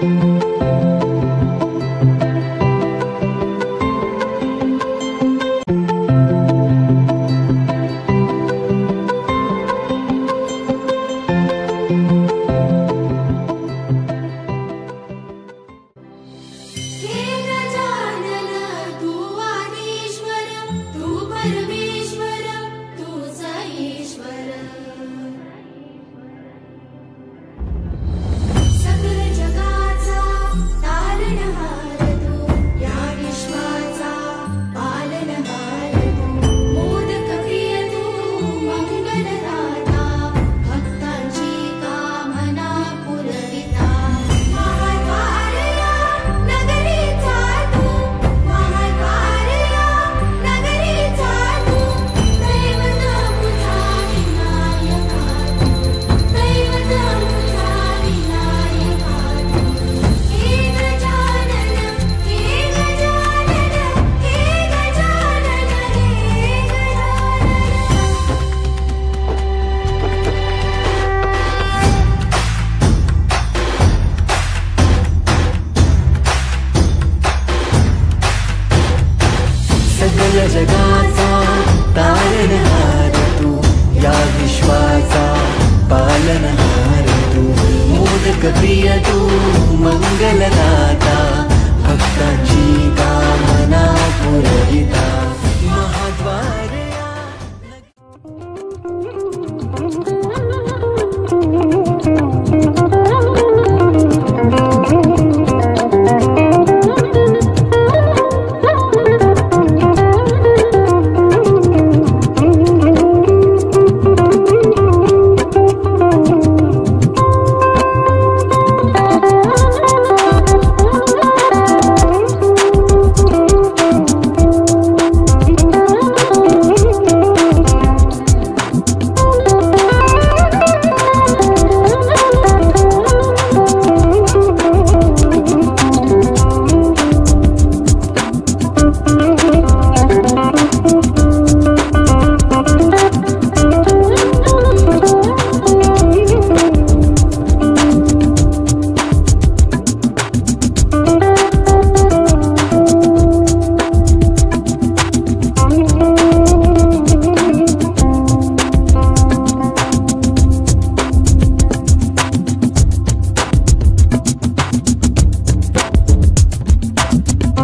हे मङ्गलनहारतु मोदकप्रियतु मङ्गलदाता भक्तजीता मना पुरहिता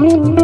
Mm-hmm.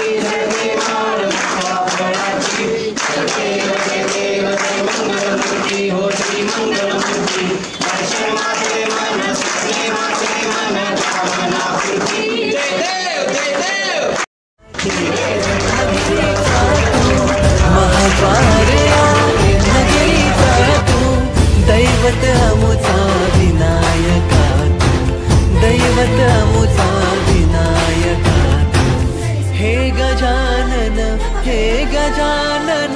विनायकान् दैवतमुनायकान् हे गजानन हे गजानन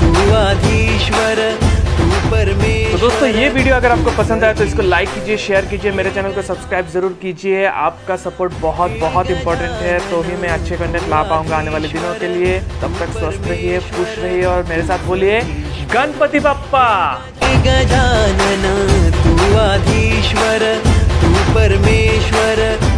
तू आधीश्वर तू तो दोस्तों ये वीडियो अगर आपको पसंद आया तो इसको लाइक कीजिए शेयर कीजिए मेरे चैनल को सब्सक्राइब ज़रूर कीजिए। आपका सपोर्ट बहुत बहुत इंपॉर्टेंट है तो ही मैं अच्छे कंटेंट ला पाऊँगा आने वाले दिनों के लिए। तब तक स्वस्थ रहिए खुश रहिए और मेरे साथ बोलिए गणपति बप्पा! हे गजानन तू आधीश्वर तू परमेश्वर।